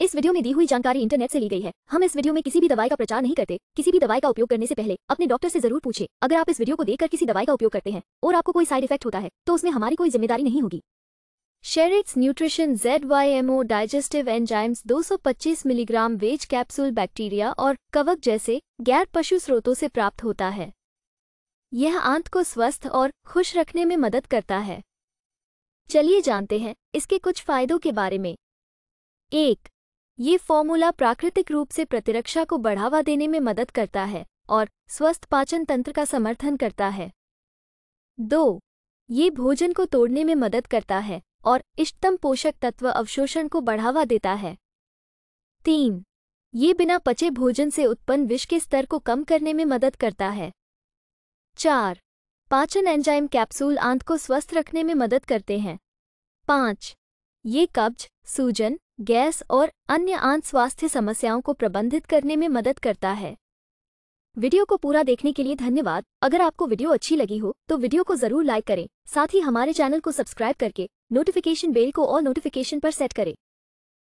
इस वीडियो में दी हुई जानकारी इंटरनेट से ली गई है। हम इस वीडियो में किसी भी दवाई का प्रचार नहीं करते। किसी भी दवाई का उपयोग करने से पहले अपने डॉक्टर से ज़रूर पूछे। अगर आप इस वीडियो को देखकर किसी दवाई का उपयोग करते हैं और आपको कोई साइड इफ़ेक्ट होता है तो उसमें हमारी कोई ज़िम्मेदारी नहीं होगी। शेरिट्स nutrition Z Y MO digestive enzymes 225 milligram veg capsule bacteria और कवक जैसे गैर पशु स्रोतों से प्राप्त होता है। यह आंत को स्वस्थ और खुश रखने में मदद करता है। चलिए जानते हैं इसके कुछ फायदों के बारे में। एक ये फॉर्मूला प्राकृतिक रूप से प्रतिरक्षा को बढ़ावा देने में मदद करता है और स्वस्थ पाचन तंत्र का समर्थन करता है। दो, ये भोजन को तोड़ने में मदद करता है और इष्टतम पोषक तत्व अवशोषण को बढ़ावा देता है। तीन, ये बिना पचे भोजन से उत्पन्न विष के स्तर को कम करने में मदद करता है। चार, पाचन एंजाइम कैप्सूल आंत को स्वस्थ रखने में मदद करते हैं। पाँच, ये कब्ज, सूजन गैस और अन्य आंत स्वास्थ्य समस्याओं को प्रबंधित करने में मदद करता है। वीडियो को पूरा देखने के लिए धन्यवाद। अगर आपको वीडियो अच्छी लगी हो तो वीडियो को ज़रूर लाइक करें। साथ ही हमारे चैनल को सब्सक्राइब करके नोटिफिकेशन बेल को और नोटिफिकेशन पर सेट करें।